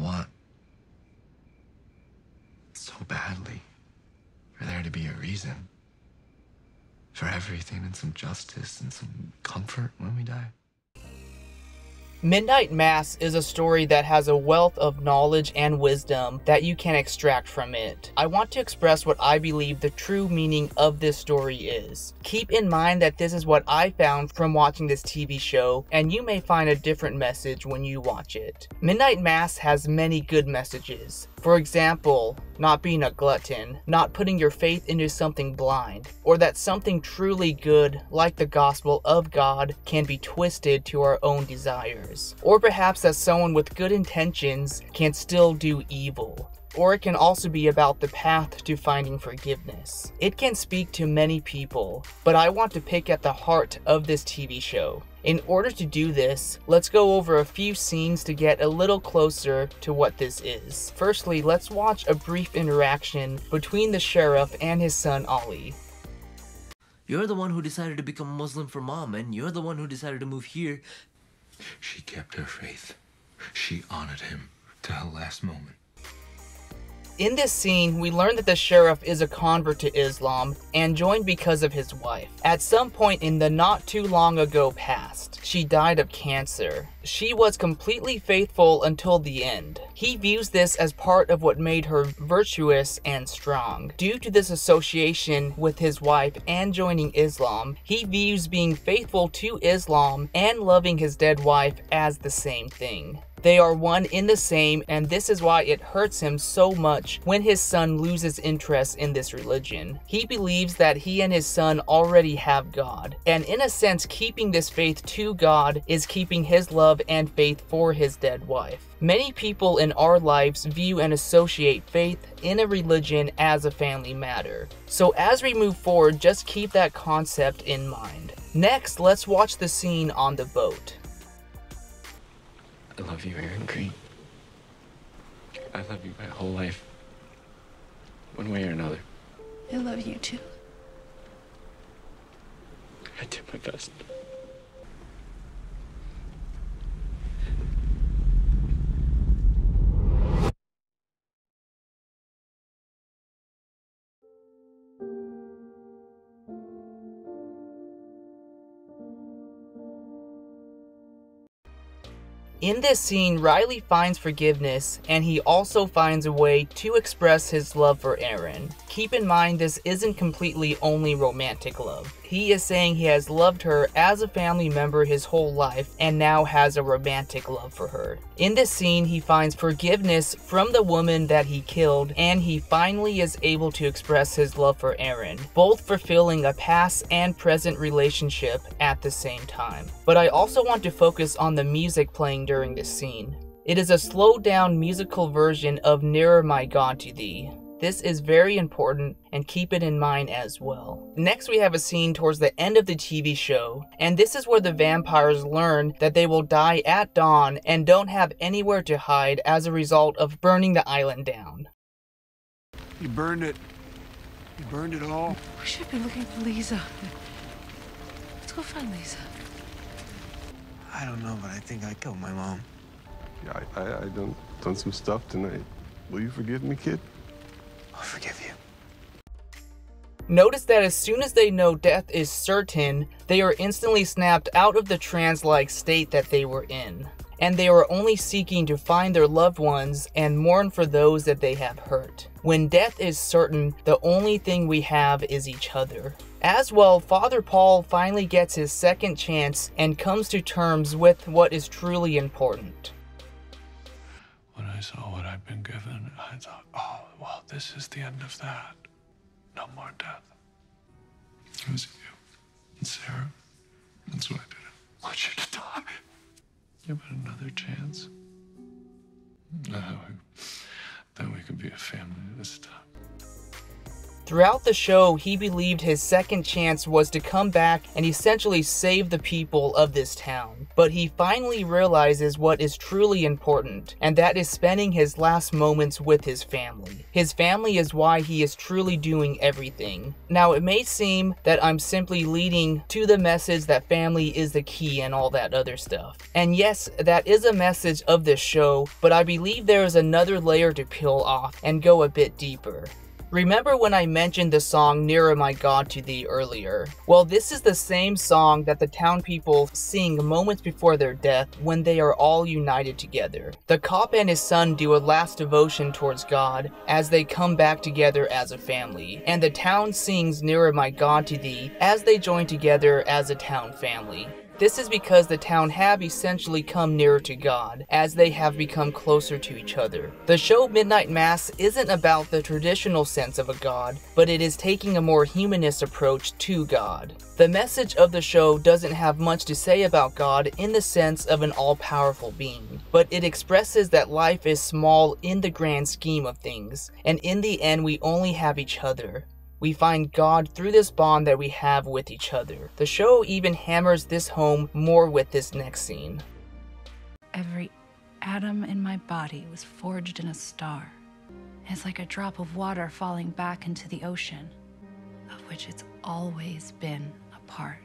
want so badly for there to be a reason. For everything and some justice and some comfort when we die. Midnight Mass is a story that has a wealth of knowledge and wisdom that you can extract from it. I want to express what I believe the true meaning of this story is. Keep in mind that this is what I found from watching this TV show, and you may find a different message when you watch it. Midnight Mass has many good messages. For example, not being a glutton, not putting your faith into something blind, or that something truly good, like the gospel of God, can be twisted to our own desires. Or perhaps that someone with good intentions can still do evil. Or it can also be about the path to finding forgiveness. It can speak to many people, but I want to pick at the heart of this TV show. In order to do this, let's go over a few scenes to get a little closer to what this is. Firstly, let's watch a brief interaction between the sheriff and his son Ali. You're the one who decided to become a Muslim for mom, and you're the one who decided to move here. She kept her faith. She honored him to her last moment. In this scene, we learn that the sheriff is a convert to Islam and joined because of his wife. At some point in the not too long ago past, she died of cancer. She was completely faithful until the end. He views this as part of what made her virtuous and strong. Due to this association with his wife and joining Islam, he views being faithful to Islam and loving his dead wife as the same thing. They are one in the same, and this is why it hurts him so much when his son loses interest in this religion. He believes that he and his son already have God, and in a sense, keeping this faith to God is keeping his love and faith for his dead wife. Many people in our lives view and associate faith in a religion as a family matter. So as we move forward, just keep that concept in mind. Next, let's watch the scene on the boat. I love you, Erin Greene. I love you my whole life. One way or another. I love you too. I did my best. In this scene, Riley finds forgiveness, and he also finds a way to express his love for Erin. Keep in mind this isn't completely only romantic love. He is saying he has loved her as a family member his whole life and now has a romantic love for her. In this scene, he finds forgiveness from the woman that he killed and he finally is able to express his love for Erin, both fulfilling a past and present relationship at the same time. But I also want to focus on the music playing during this scene. It is a slowed down musical version of Nearer My God to Thee. This is very important and keep it in mind as well. Next we have a scene towards the end of the TV show, and this is where the vampires learn that they will die at dawn and don't have anywhere to hide as a result of burning the island down. You burned it. You burned it all. We should be looking for Leeza. Let's go find Leeza. I don't know, but I think I killed my mom. Yeah, I, I, I done, done some stuff tonight. Will you forgive me, kid? I'll forgive you. Notice that as soon as they know death is certain, they are instantly snapped out of the trance-like state that they were in. And they are only seeking to find their loved ones and mourn for those that they have hurt. When death is certain, the only thing we have is each other. As well, Father Paul finally gets his second chance and comes to terms with what is truly important. When I saw what I'd been given, I thought, oh, well, this is the end of that. No more death. It was you and Sarah. That's why I didn't want you to die. Give it another chance. That we, that we could be a family this time. Throughout the show, he believed his second chance was to come back and essentially save the people of this town. But he finally realizes what is truly important, and that is spending his last moments with his family. His family is why he is truly doing everything. Now, it may seem that I'm simply leading to the message that family is the key and all that other stuff. And yes, that is a message of this show, but I believe there is another layer to peel off and go a bit deeper. Remember when I mentioned the song Nearer My God to Thee earlier? Well, this is the same song that the town people sing moments before their death when they are all united together. The cop and his son do a last devotion towards God as they come back together as a family, and the town sings Nearer My God to Thee as they join together as a town family. This is because the town have essentially come nearer to God, as they have become closer to each other. The show Midnight Mass isn't about the traditional sense of a God, but it is taking a more humanist approach to God. The message of the show doesn't have much to say about God in the sense of an all-powerful being, but it expresses that life is small in the grand scheme of things, and in the end we only have each other. We find God through this bond that we have with each other. The show even hammers this home more with this next scene. Every atom in my body was forged in a star. It's like a drop of water falling back into the ocean, of which it's always been a part.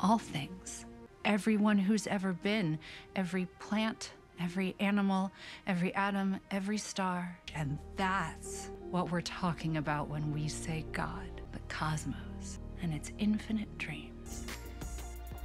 All things, everyone who's ever been, every plant, every animal, every atom, every star. And that's what we're talking about when we say God, the cosmos, and its infinite dreams.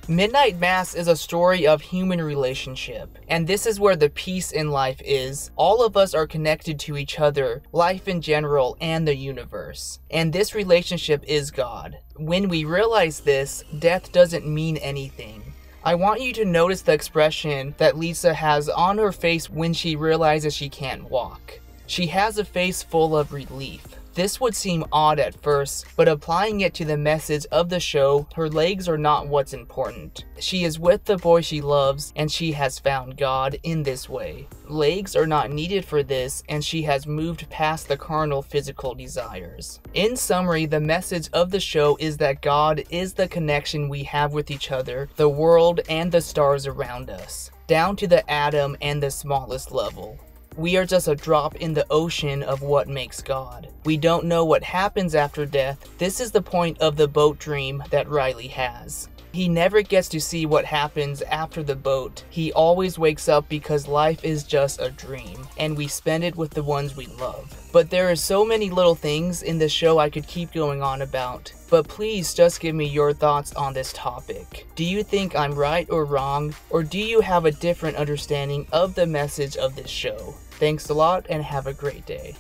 Midnight Mass is a story of human relationship, and this is where the peace in life is. All of us are connected to each other, life in general, and the universe. And this relationship is God. When we realize this, death doesn't mean anything. I want you to notice the expression that Leeza has on her face when she realizes she can't walk. She has a face full of relief. This would seem odd at first, but applying it to the message of the show, her legs are not what's important. She is with the boy she loves, and she has found God in this way. Legs are not needed for this, and she has moved past the carnal physical desires. In summary, the message of the show is that God is the connection we have with each other, the world, and the stars around us, down to the atom and the smallest level. We are just a drop in the ocean of what makes God. We don't know what happens after death. This is the point of the boat dream that Riley has. He never gets to see what happens after the boat. He always wakes up because life is just a dream, and we spend it with the ones we love. But there are so many little things in the show I could keep going on about. But please just give me your thoughts on this topic. Do you think I'm right or wrong, or do you have a different understanding of the message of this show? Thanks a lot and have a great day.